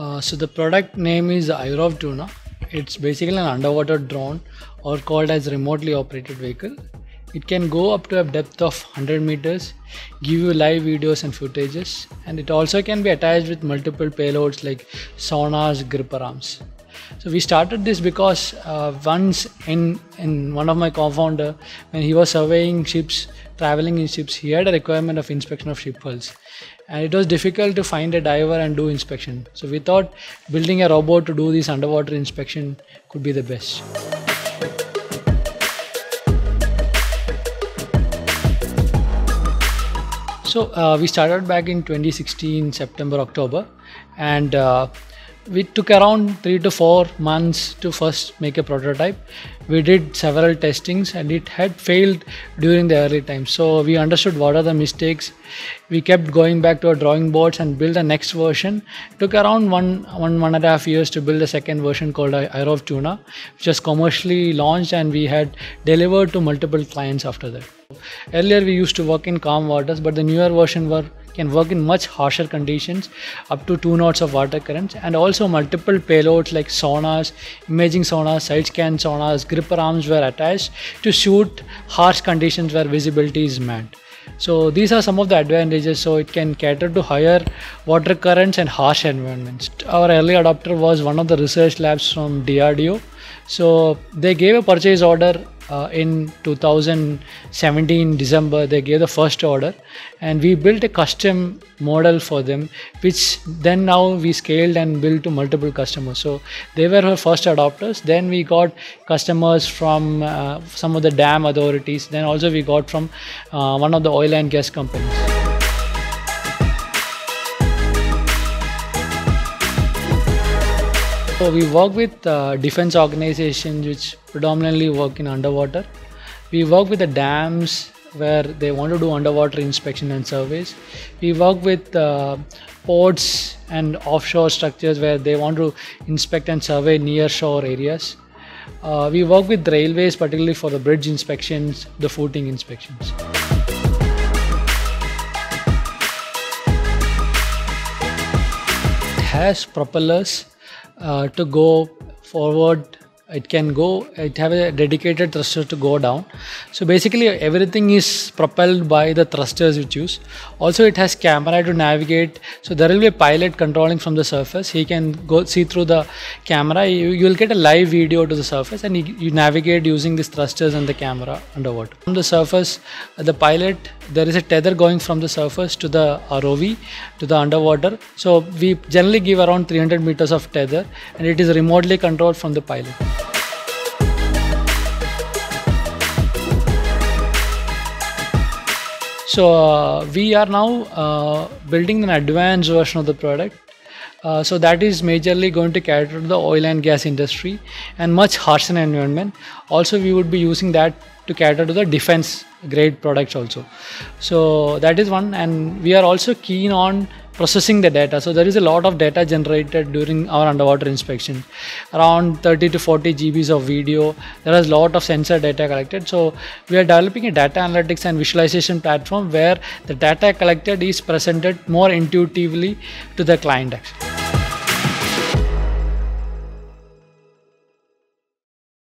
Uh, so the product name is EyeROV Tuna. It's basically an underwater drone or called as remotely operated vehicle. It can go up to a depth of 100 meters, give you live videos and footages, and it also can be attached with multiple payloads like sonars, gripper arms. So we started this because uh, once in in one of my co-founder when he was surveying ships, traveling in ships, he had a requirement of inspection of ship hulls, and it was difficult to find a diver and do inspection. So we thought building a robot to do this underwater inspection could be the best. So uh, we started back in 2016 September October, and uh, we took around three to four months to first make a prototype. We did several testings, and it had failed during the early times. So we understood what are the mistakes. We kept going back to our drawing boards and build the next version. It took around one one one and a half years to build the second version called EyeROV Tuna, which was commercially launched, and we had delivered to multiple clients after that. Earlier we used to work in calm waters, but the newer version were, can work in much harsher conditions, up to 2 knots of water currents, and also multiple payloads like sonars, imaging sonars, side scan sonars, gripper arms were attached to shoot harsh conditions where visibility is manned. So these are some of the advantages. So it can cater to higher water currents and harsh environments. Our early adopter was one of the research labs from DRDO. So they gave a purchase order uh, in 2017 December. They gave the first order, and we built a custom model for them, which then now we scaled and built to multiple customers. So they were our first adopters. Then we got customers from uh, some of the dam authorities. Then also we got from uh, one of the oil and gas companies. So we work with uh, defense organizations which predominantly work in underwater. We work with the dams where they want to do underwater inspection and surveys. We work with uh, ports and offshore structures where they want to inspect and survey near shore areas. Uh, we work with railways, particularly for the bridge inspections, the footing inspections. It has propellers Uh, to go forward it can go it have a dedicated thruster to go down. So basically everything is propelled by the thrusters we choose. Also it has camera to navigate. So there will be a pilot controlling from the surface. He can go see through the camera. You, you will get a live video to the surface and you, you navigate using these thrusters and the camera underwater. From the surface the pilot there is a tether going from the surface to the ROV to the underwater. So we generally give around 300 meters of tether and it is remotely controlled from the pilot So uh, we are now uh, building an advanced version of the product. Uh, so that is majorly going to cater to the oil and gas industry and much harsher environment. Also, we would be using that to cater to the defense grade products also. So that is one, and we are also keen on processing the data. So there is a lot of data generated during our underwater inspection, around 30 to 40 GBs of video. There is a lot of sensor data collected. So we are developing a data analytics and visualization platform where the data collected is presented more intuitively to the client actually.